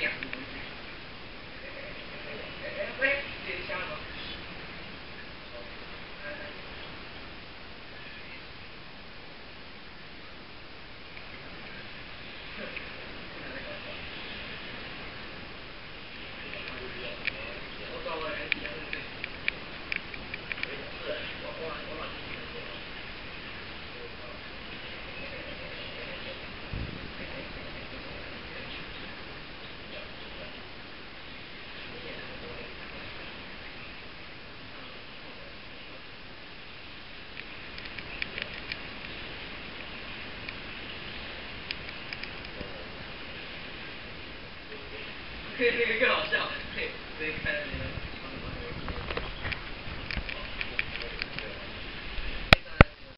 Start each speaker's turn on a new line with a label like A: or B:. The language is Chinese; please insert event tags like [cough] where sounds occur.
A: Yeah. [laughs] 那个更好笑，对，对，看那个。